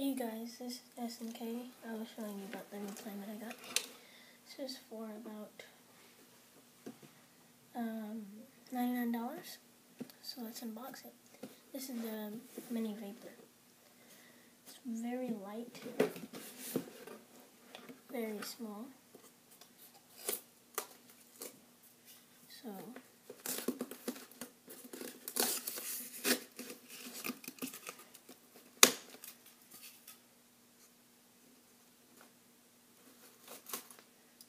Hey guys, this is SNK. I was showing you about the new plan that I got. This is for about um, $99. So let's unbox it. This is the Mini Vapor. It's very light, very small. So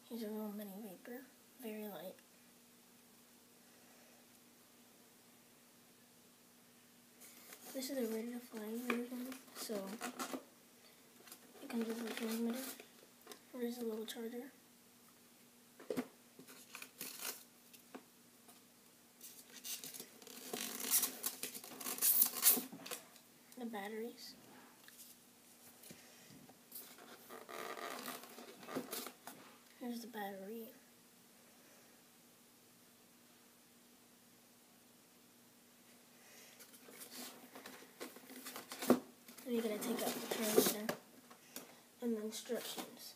Here's a little mini vapor, very light. This is a ready to fly version, so it comes with a transmitter. Here's a little charger. The batteries. Here's the battery. And you're going to take out the transmitter and the instructions.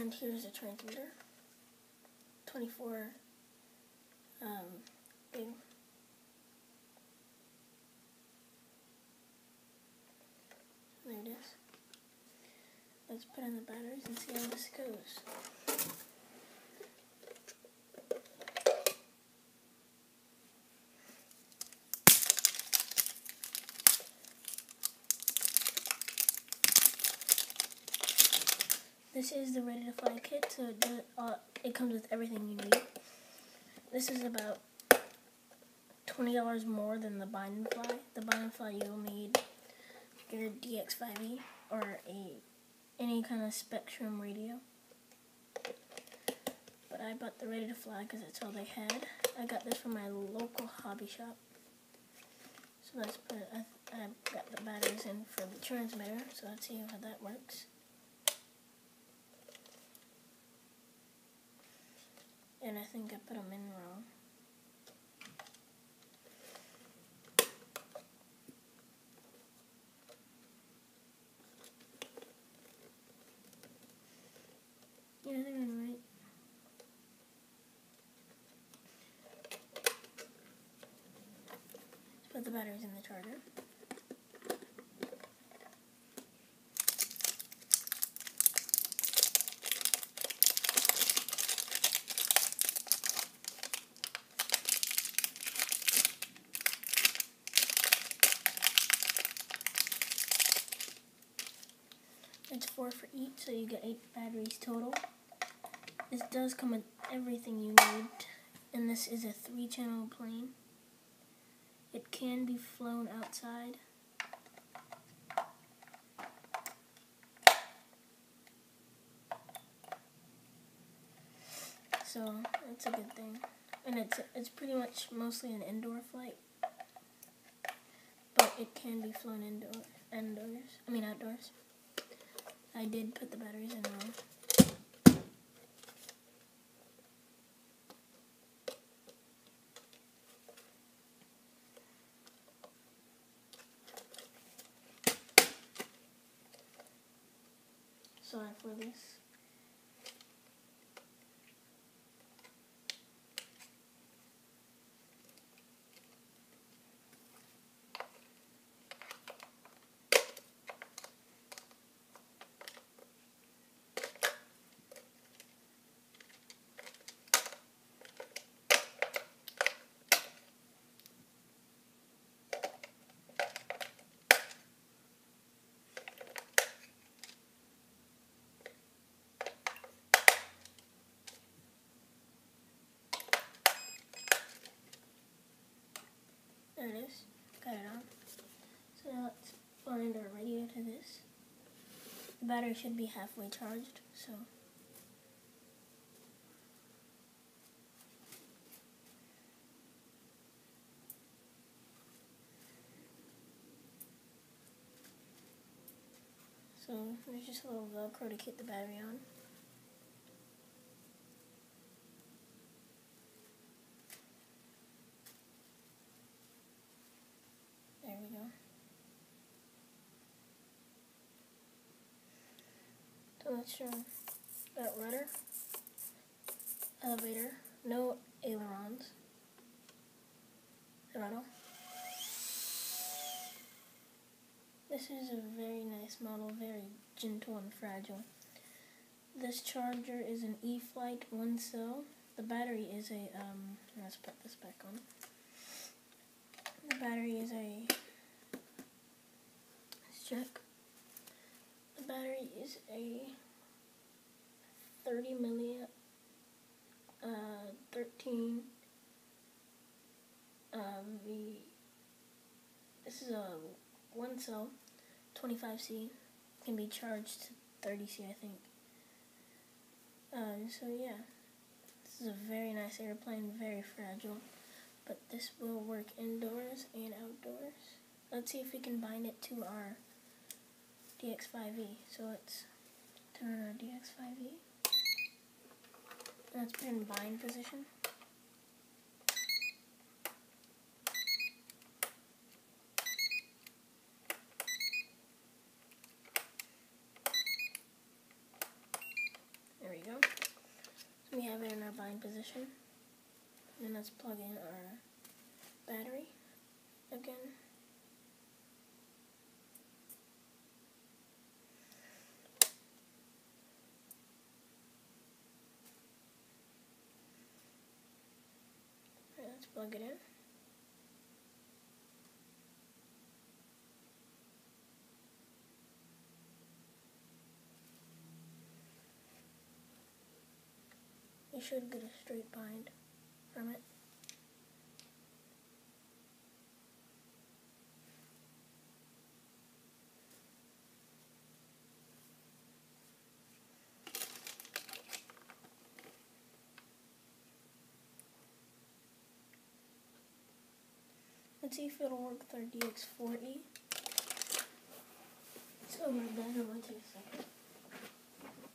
And here's a transmitter. 24 um. There it is. Let's put in the batteries and see how this goes. This is the Ready to Fly kit, so it, does, uh, it comes with everything you need. This is about $20 more than the Bind and Fly. The Bind and Fly you'll need your DX5E or a any kind of Spektrum radio. But I bought the Ready to Fly because that's all they had. I got this from my local hobby shop. So let's put, I, I got the batteries in for the transmitter, so let's see how that works. And I think I put them in wrong. Yeah, they're in right. Put the batteries in the charger. It's four for each, so you get eight batteries total. This does come with everything you need, and this is a three-channel plane. It can be flown outside. So it's a good thing, and it's it's pretty much mostly an indoor flight, but it can be flown indoor indoors. I mean outdoors. I did put the batteries in wrong. Sorry for this. Got it on. So now let's find our radio to this. The battery should be halfway charged, so So there's just a little velcro to keep the battery on. So let's that rudder, elevator, no ailerons, throttle. This is a very nice model, very gentle and fragile. This charger is an E-flite one cell. The battery is a, um, let's put this back on. The battery is a, let's check. Battery is a 30 milliamp, uh, 13, uh, V, this is a one cell, 25C, can be charged to 30C, I think. Uh, so yeah, this is a very nice airplane, very fragile, but this will work indoors and outdoors. Let's see if we can bind it to our DX5E. So let's turn on our DX5E. Let's put in bind position. There we go. So we have it in our bind position. Then let's plug in our battery again. Right, let's plug it in. You should get a straight bind from it. Let's see if it'll work with our DX4E. So my bed, it might take a second.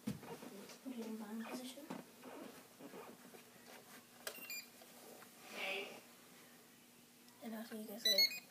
Let's put it in bind position. and I'll see you guys later.